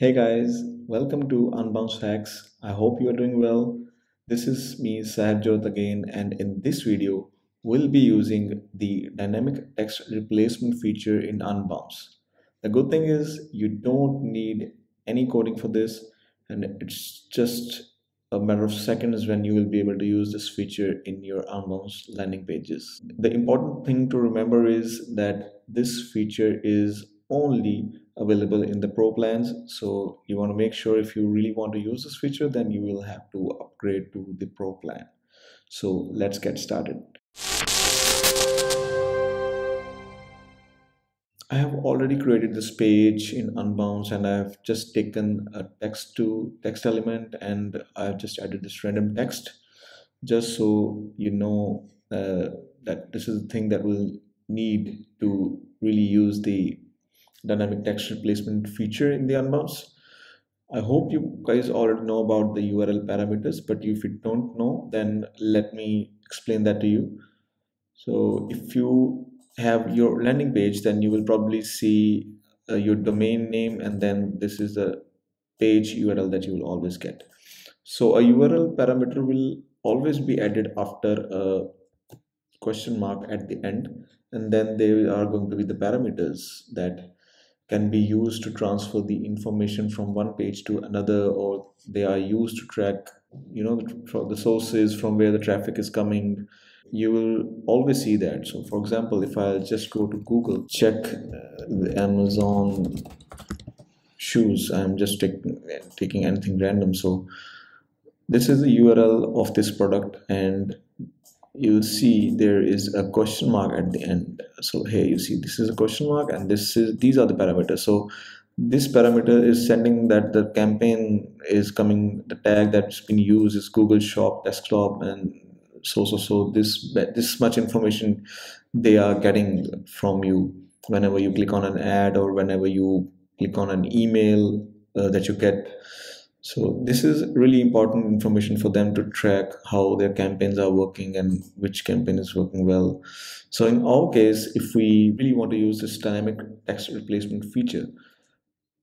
Hey guys, welcome to Unbounce Hacks. I hope you are doing well. This is me, Sahibjot again, and in this video, we'll be using the dynamic text replacement feature in Unbounce. The good thing is you don't need any coding for this, and it's just a matter of seconds when you will be able to use this feature in your Unbounce landing pages. The important thing to remember is that this feature is only available in the pro plans. So you want to make sure if you really want to use this feature then you will have to upgrade to the pro plan. So let's get started. I have already created this page in Unbounce and I've just taken a text to text element and I've just added this random text. Just so you know uh, that this is the thing that will need to really use the dynamic text replacement feature in the Unbounce. I hope you guys already know about the URL parameters, but if you don't know, then let me explain that to you. So if you have your landing page, then you will probably see uh, your domain name and then this is the page URL that you will always get. So a URL parameter will always be added after a question mark at the end and then they are going to be the parameters that can be used to transfer the information from one page to another or they are used to track you know the, sources from where the traffic is coming. You will always see that. So for example if i just go to google check uh, the amazon shoes i'm just taking taking anything random. So this is the url of this product and you'll see there is a question mark at the end. So here you see this is a question mark and this is these are the parameters. So this parameter is sending that the campaign is coming the tag that's been used is google shop desktop and so so so this this much information they are getting from you. Whenever you click on an ad or whenever you click on an email uh, that you get so this is really important information for them to track how their campaigns are working and which campaign is working well. So in our case, if we really want to use this dynamic text replacement feature,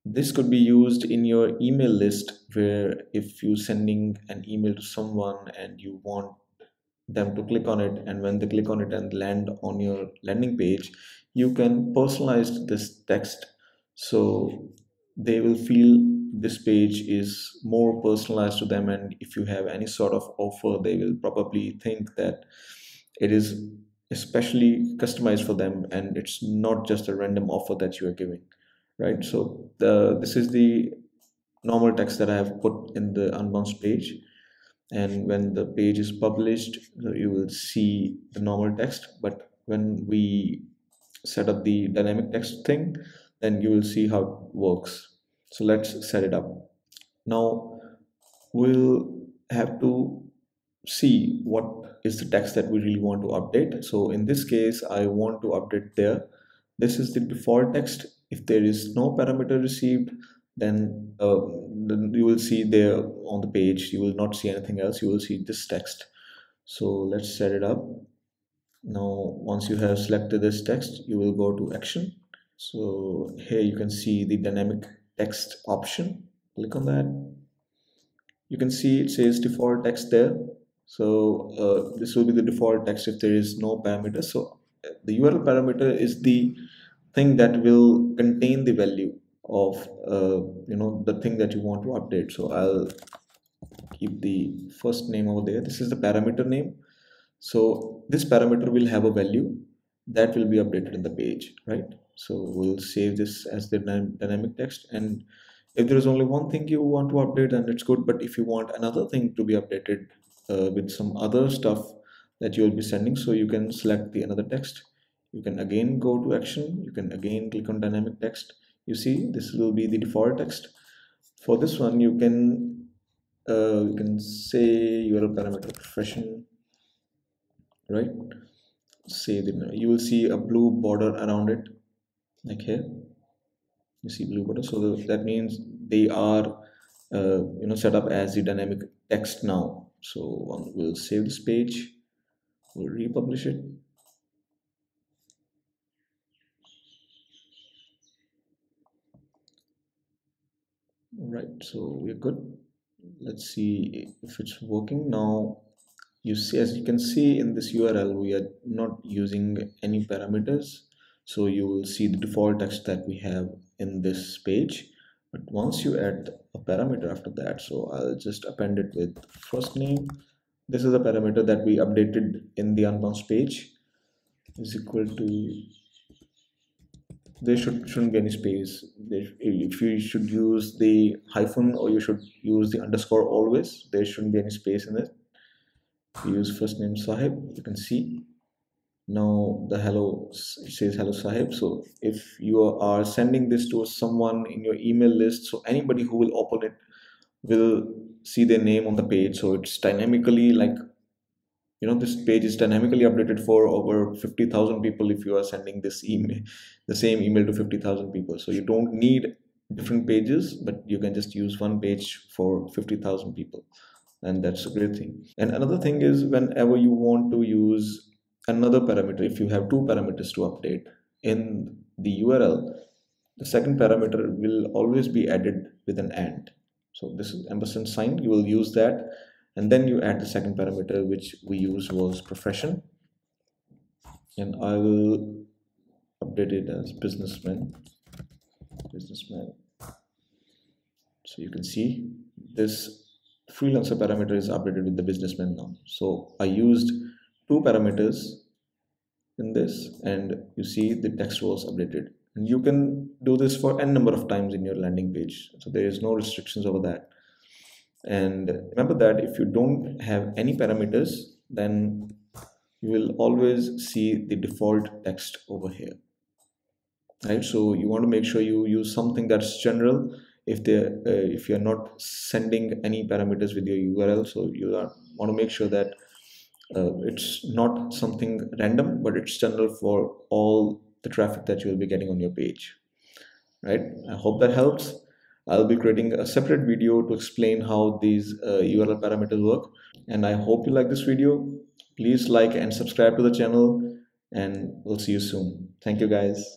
this could be used in your email list where if you're sending an email to someone and you want them to click on it and when they click on it and land on your landing page, you can personalize this text so they will feel this page is more personalized to them and if you have any sort of offer they will probably think that it is especially customized for them and it's not just a random offer that you are giving right? So the this is the normal text that i have put in the unbounce page and when the page is published you will see the normal text but when we set up the dynamic text thing then you will see how it works so let's set it up. Now we'll have to see what is the text that we really want to update. So in this case i want to update there. This is the default text. If there is no parameter received then, uh, then you will see there on the page you will not see anything else. You will see this text. So let's set it up. Now once you have selected this text you will go to action. So here you can see the dynamic text option. Click on that. You can see it says default text there. So uh, this will be the default text if there is no parameter. So the URL parameter is the thing that will contain the value of uh, you know the thing that you want to update. So I'll keep the first name over there. This is the parameter name. So this parameter will have a value that will be updated in the page right? So we'll save this as the dynamic text. And if there is only one thing you want to update then it's good. But if you want another thing to be updated uh, with some other stuff that you will be sending so you can select the another text. You can again go to action. You can again click on dynamic text. You see this will be the default text. For this one you can uh, you can say URL parameter profession right say the you will see a blue border around it like here. You see blue border. So the, that means they are uh, you know set up as the dynamic text now. So one will save this page we'll republish it. Right so we're good. Let's see if it's working. Now you see as you can see in this url we are not using any parameters. So you will see the default text that we have in this page. But once you add a parameter after that so i'll just append it with first name. This is a parameter that we updated in the unbounce page. Is equal to there should shouldn't be any space. If you should use the hyphen or you should use the underscore always there shouldn't be any space in it you use first name sahib you can see. Now the hello says hello sahib. So if you are sending this to someone in your email list so anybody who will open it will see their name on the page. So it's dynamically like you know this page is dynamically updated for over 50000 people if you are sending this email the same email to 50000 people. So you don't need different pages but you can just use one page for 50000 people and that's a great thing. And another thing is whenever you want to use another parameter if you have two parameters to update in the url the second parameter will always be added with an and. So this is ampersand sign you will use that. And then you add the second parameter which we use was profession. And I will update it as businessman businessman. So you can see this freelancer parameter is updated with the businessman now. So I used two parameters in this and you see the text was updated. And you can do this for n number of times in your landing page. So there is no restrictions over that. And remember that if you don't have any parameters then you will always see the default text over here. Right? So you want to make sure you use something that's general if they uh, if you're not sending any parameters with your url so you want to make sure that uh, it's not something random but it's general for all the traffic that you will be getting on your page right i hope that helps I'll be creating a separate video to explain how these uh, URL parameters work. And I hope you like this video. Please like and subscribe to the channel and we'll see you soon. Thank you guys.